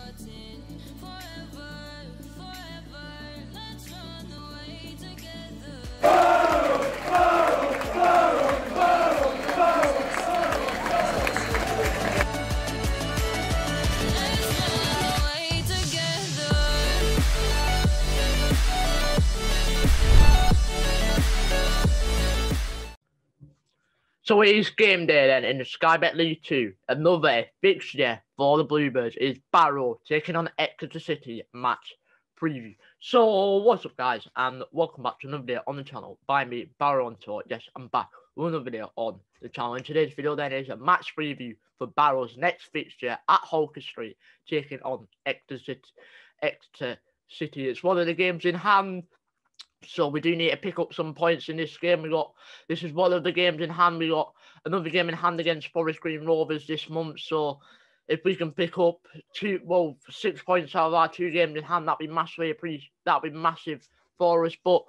starting forever, So it is game day then in the Sky Bet League 2. Another fixture for the Bluebirds is Barrow taking on Exeter City match preview. So what's up guys and welcome back to another video on the channel by me, Barrow on Tour. Yes, I'm back with another video on the channel. And today's video then is a match preview for Barrow's next fixture at Holker Street taking on Exeter City. Exeter City. It's one of the games in hand. So we do need to pick up some points in this game. We got this is one of the games in hand. We got another game in hand against Forest Green Rovers this month. So if we can pick up two, well, six points out of our two games in hand, that'd be massively. That'd be massive for us. But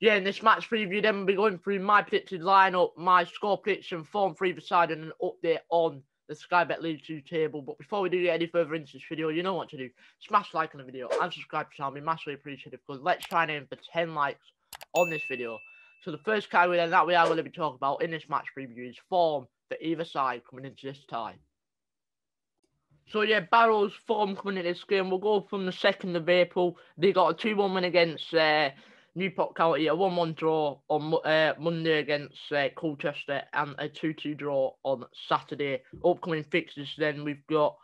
yeah, in this match preview, then we'll be going through my predicted lineup, my score prediction, form three beside, and an update on the Sky Bet League 2 table. But before we do get any further into this video, you know what to do. Smash like on the video and subscribe to the channel. Be massively appreciated because let's try and aim for 10 likes on this video. So the first category then that we are going to be talking about in this match preview is form for either side coming into this tie. So yeah, Barrow's form coming into this game. We'll go from the second of April. They got a two-one win against uh, Newport County, a one-one draw on uh, Monday against uh, Colchester, and a two-two draw on Saturday. Upcoming fixtures then we've got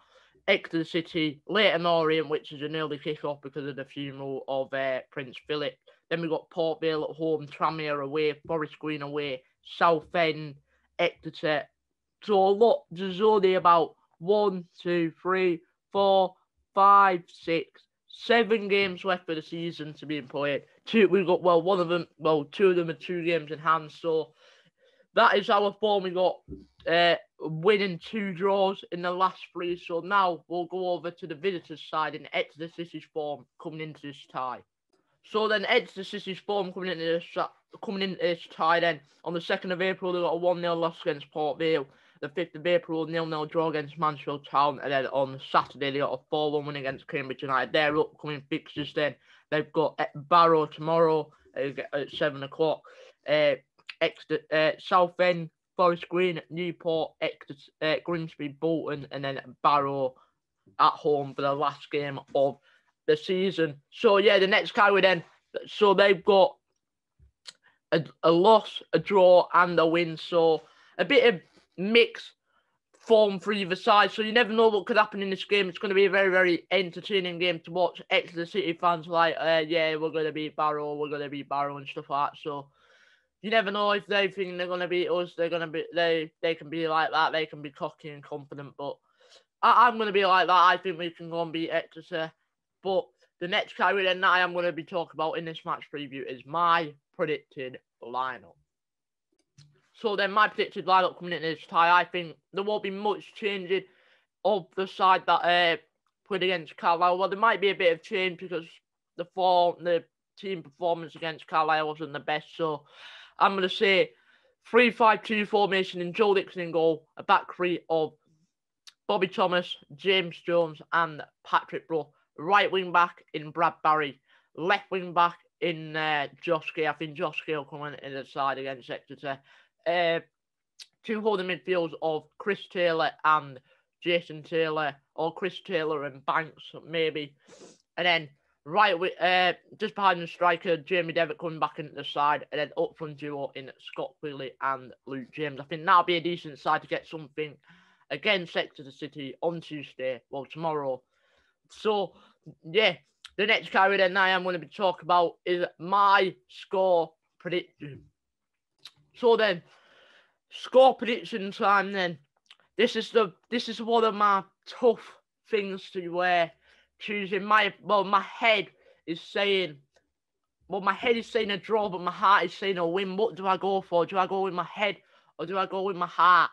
Exeter City, Leyton Orient, which is an early kick-off because of the funeral of uh, Prince Philip. Then we've got Port Vale at home, Tranmere away, Forest Green away, Southend, Exeter. So a lot, there's only about one, two, three, four, five, six, seven games left for the season to be played. Two, we've got well, one of them, well, two of them are two games in hand. So that is our form. We got uh, winning two draws in the last three. So now we'll go over to the visitors' side in Exeter City's form coming into this tie. So then Exeter City's form coming into this coming into this tie. Then on the second of April they got a one 0 loss against Port Vale. The fifth of April nil nil draw against Mansfield Town, and then on Saturday they got a four one win against Cambridge United. Their upcoming fixtures then they've got eh, Barrow tomorrow uh, at seven o'clock. Uh, Exeter, uh, Southend, Forest Green, Newport, Exeter, uh, Grimsby, Bolton, and then Barrow at home for the last game of the season. So yeah, the next category then. So they've got a, a loss, a draw, and a win. So a bit of mixed form for either side. So you never know what could happen in this game. It's going to be a very, very entertaining game to watch. Exeter City fans like, uh, yeah, we're going to beat Barrow, we're going to beat Barrow and stuff like that. So you never know if they think they're going to beat us. They're going to be they they can be like that. They can be cocky and confident. But I, I'm going to be like that. I think we can go and beat Exeter. But the next category then that I am going to be talking about in this match preview is my predicted lineup. So then my predicted lineup coming into this tie, I think there won't be much changing of the side that uh, played against Carlisle. Well, there might be a bit of change because the form, the team performance against Carlisle wasn't the best. So I'm going to say 3-5-2 formation in Joe Dixon in goal, a back three of Bobby Thomas, James Jones, and Patrick Brough. Right wing back in Brad Barry, left wing back in uh, Josh Kay. I think Josh Kay will come in, in the side against Exeter. Uh, two holding midfields of Chris Taylor and Jason Taylor, or Chris Taylor and Banks, maybe. And then right with uh, just behind the striker, Jamie Devitt coming back into the side, and then up front duo in Scott Quigley and Luke James. I think that'll be a decent side to get something against Exeter City on Tuesday, well, tomorrow. So, yeah, the next carry then I am going to be talking about is my score prediction. So then, score prediction time then. This is the this is one of my tough things to wear. Choosing my well my head is saying well my head is saying a draw but my heart is saying a win. What do I go for? Do I go with my head or do I go with my heart?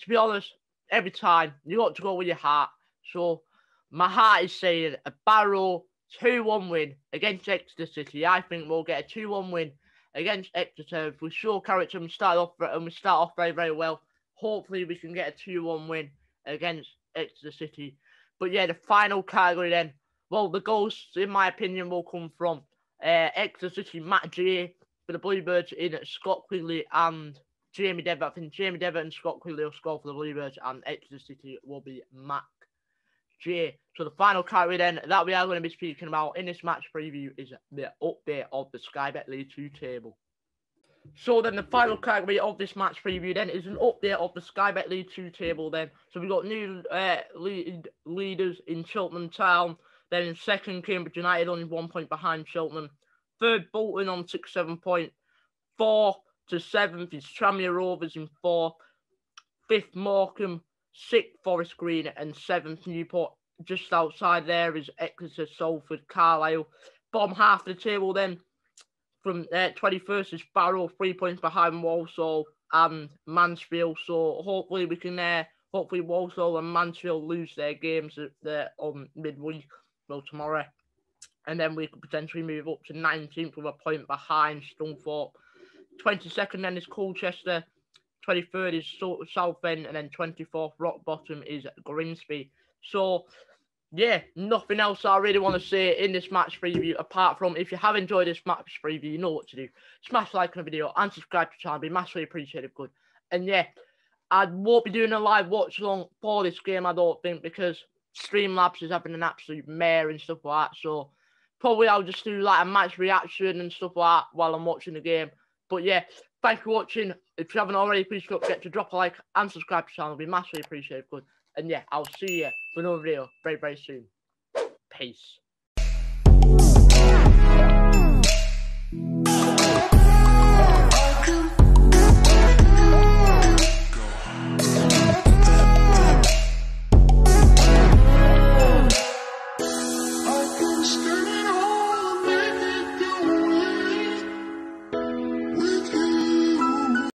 To be honest, every time you got to go with your heart. So my heart is saying a Barrow 2-1 win against Exeter City. I think we'll get a 2-1 win against Exeter. If we character and start off and we start off very, very well, hopefully we can get a 2-1 win against Exeter City. But yeah, the final category then. Well, the goals, in my opinion, will come from uh, Exeter City, Matt Jay for the Bluebirds in Scott Quigley and Jamie Devitt. I think Jamie Devitt and Scott Quigley will score for the Bluebirds, and Exeter City will be Mac So the final category then that we are going to be speaking about in this match preview is the update of the Sky Bet League 2 table. So then the final category of this match preview then is an update of the Sky Bet League 2 table then. So we've got new uh, lead, leaders in Cheltenham Town. Then in second, Cambridge United only one point behind Cheltenham. Third, Bolton on six, seven point. Four to seventh is Tranmere Rovers in fourth. Fifth, Morecambe. Sixth, Forest Green. And seventh, Newport. Just outside there is Exeter, Salford, Carlisle. Bottom half of the table then from uh, 21st is Barrow, three points behind Walsall and Mansfield. So hopefully we can, uh, hopefully Walsall and Mansfield lose their games the, on midweek, well tomorrow, and then we could potentially move up to 19th with a point behind Scunthorpe. 22nd then is Colchester. 23rd is Sou- Southend, and then 24th rock bottom is Grimsby. So yeah, nothing else I really want to say in this match preview apart from if you have enjoyed this match preview, you know what to do. Smash like on the video and subscribe to the channel, be massively appreciated. Good. And yeah, I won't be doing a live watch along for this game, I don't think, because Streamlabs is having an absolute mare and stuff like that. So probably I'll just do like a match reaction and stuff like that while I'm watching the game. But yeah, thanks for watching. If you haven't already, please don't forget to drop a like and subscribe to the channel. It'll be massively appreciated. Good. And yeah, I'll see you for another video very, very soon. Peace.